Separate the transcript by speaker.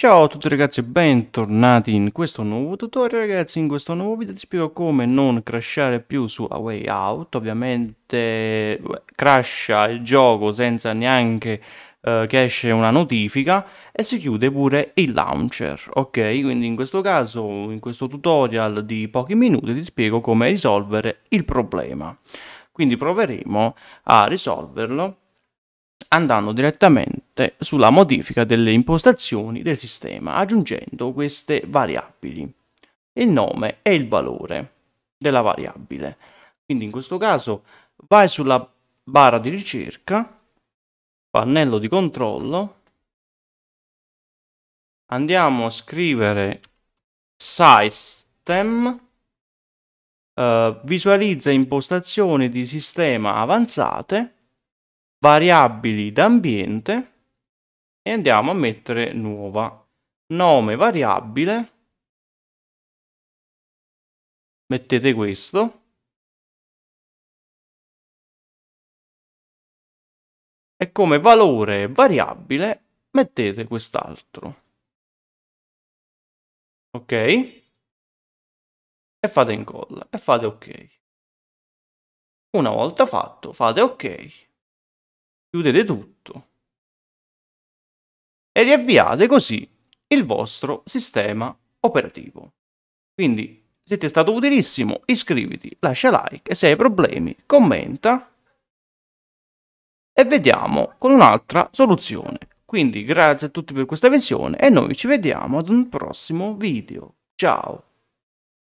Speaker 1: Ciao a tutti ragazzi e bentornati in questo nuovo tutorial ragazzi, in questo nuovo video ti spiego come non crashare più su A Way Out, ovviamente crasha il gioco senza neanche uh, che esce una notifica e si chiude pure il launcher, ok? Quindi in questo caso, in questo tutorial di pochi minuti ti spiego come risolvere il problema, quindi proveremo a risolverlo andando direttamente sulla modifica delle impostazioni del sistema aggiungendo queste variabili, il nome e il valore della variabile. Quindi in questo caso vai sulla barra di ricerca, pannello di controllo, andiamo a scrivere system, uh, visualizza impostazioni di sistema avanzate, variabili d'ambiente e andiamo a mettere nuova. Nome variabile. Mettete questo. E come valore variabile mettete quest'altro. Ok? E fate incolla e fate ok. Una volta fatto fate ok chiudete tutto e riavviate così il vostro sistema operativo. Quindi se ti è stato utilissimo iscriviti, lascia like e se hai problemi commenta e vediamo con un'altra soluzione. Quindi grazie a tutti per questa visione e noi ci vediamo ad un prossimo video. Ciao!